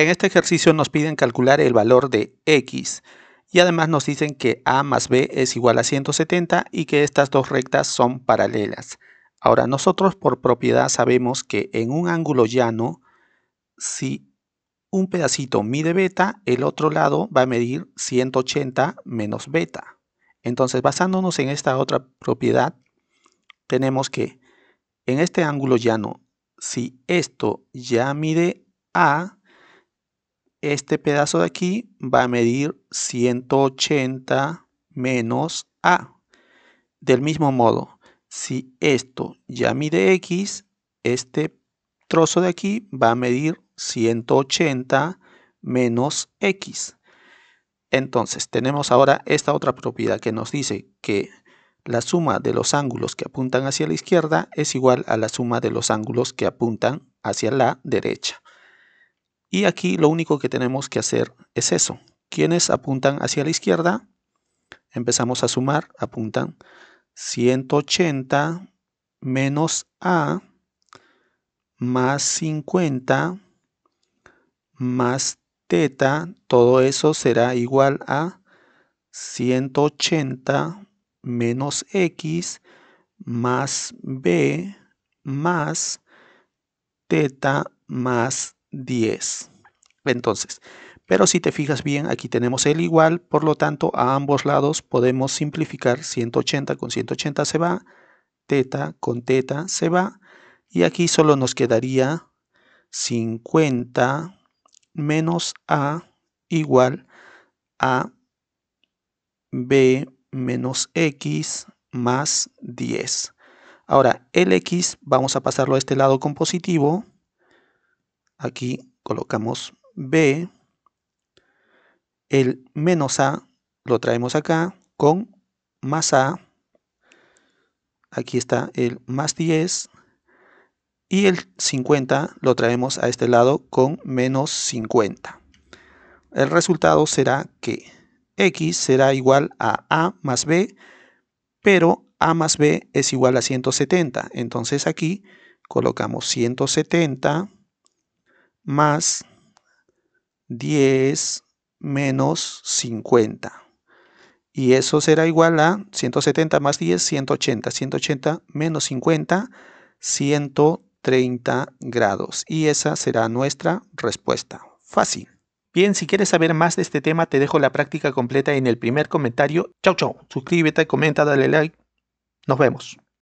En este ejercicio nos piden calcular el valor de x y además nos dicen que a más b es igual a 170 y que estas dos rectas son paralelas. Ahora nosotros por propiedad sabemos que en un ángulo llano, si un pedacito mide beta, el otro lado va a medir 180 menos beta. Entonces basándonos en esta otra propiedad, tenemos que en este ángulo llano, si esto ya mide a, este pedazo de aquí va a medir 180 menos A. Del mismo modo, si esto ya mide X, este trozo de aquí va a medir 180 menos X. Entonces, tenemos ahora esta otra propiedad que nos dice que la suma de los ángulos que apuntan hacia la izquierda es igual a la suma de los ángulos que apuntan hacia la derecha. Y aquí lo único que tenemos que hacer es eso. Quienes apuntan hacia la izquierda, empezamos a sumar, apuntan 180 menos A más 50 más teta, todo eso será igual a 180 menos X más B más teta más 10. Entonces, pero si te fijas bien, aquí tenemos el igual, por lo tanto, a ambos lados podemos simplificar 180 con 180 se va, teta con teta se va, y aquí solo nos quedaría 50 menos A igual a B menos X más 10. Ahora, el X vamos a pasarlo a este lado con positivo, Aquí colocamos B. El menos A lo traemos acá con más A. Aquí está el más 10. Y el 50 lo traemos a este lado con menos 50. El resultado será que X será igual a A más B, pero A más B es igual a 170. Entonces aquí colocamos 170 más 10 menos 50. Y eso será igual a 170 más 10, 180. 180 menos 50, 130 grados. Y esa será nuestra respuesta. Fácil. Bien, si quieres saber más de este tema, te dejo la práctica completa en el primer comentario. Chau, chau. Suscríbete, comenta, dale like. Nos vemos.